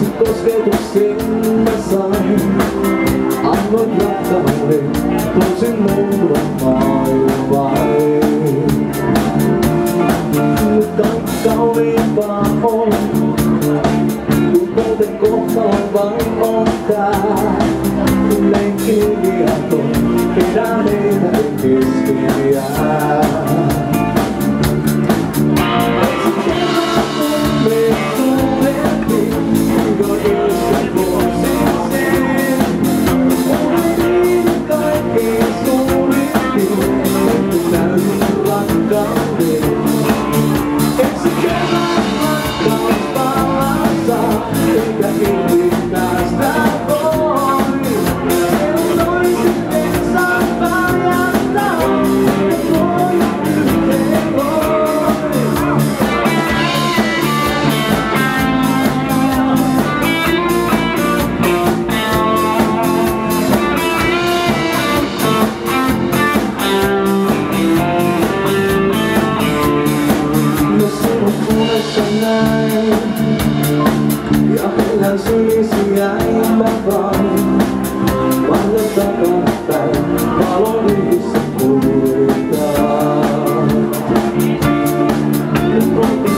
Rikos vedus sinne sain. Annoin lähtävälle toisen mulla maailmain. Mutta kauniimpaa on, kun pelte kohtaan vain on tää. Lenkkiviaton, kerää meitä keskellä jää.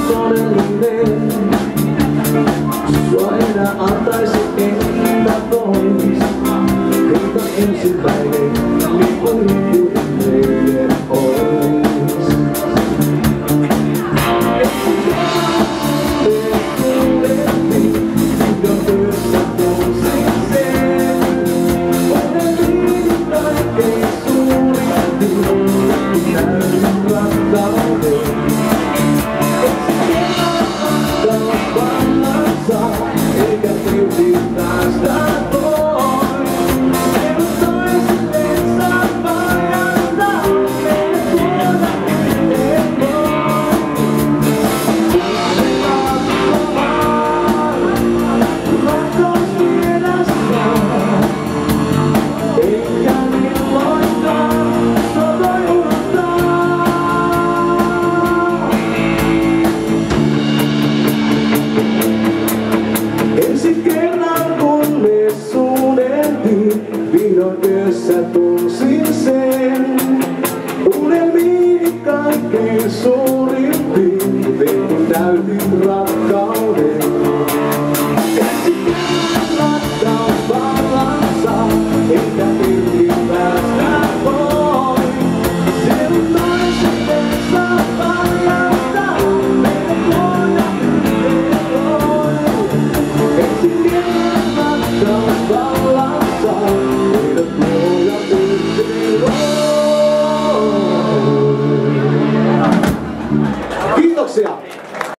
Todellinen, sua enää antaisi enkä pois. Keitä ensimmäinen, niin Kerran kun me vihdoin yössä tunsin sen. Rakkaus.